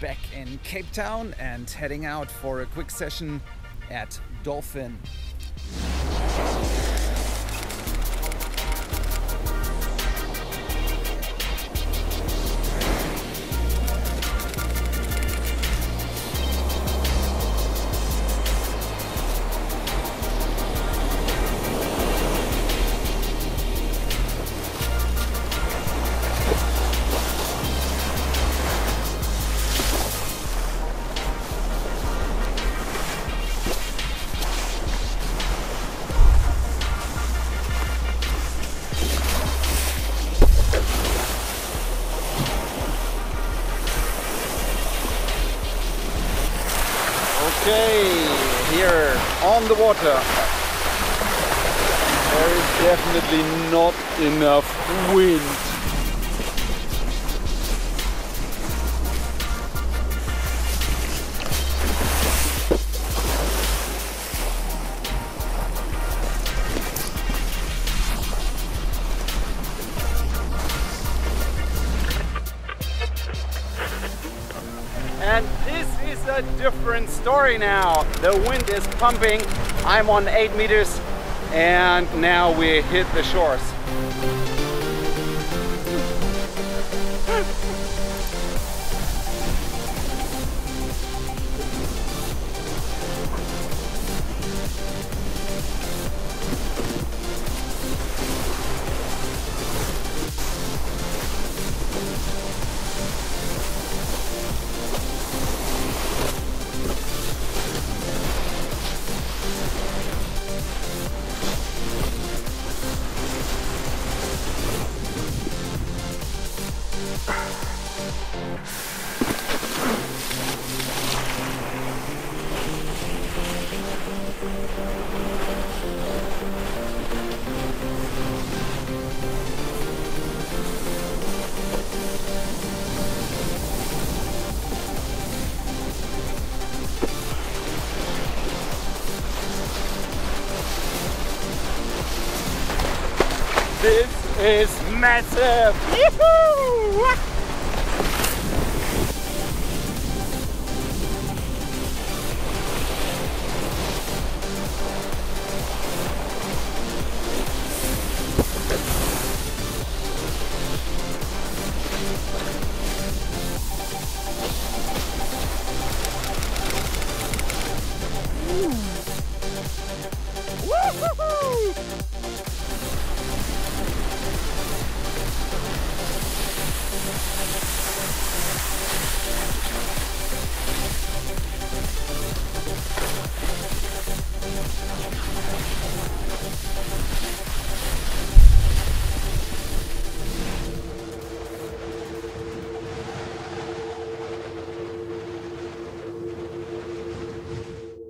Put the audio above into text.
Back in Cape Town and heading out for a quick session at Dolphin. Okay, here on the water. There is definitely not enough wind. And is a different story now. The wind is pumping. I'm on 8 meters and now we hit the shores. This is massive!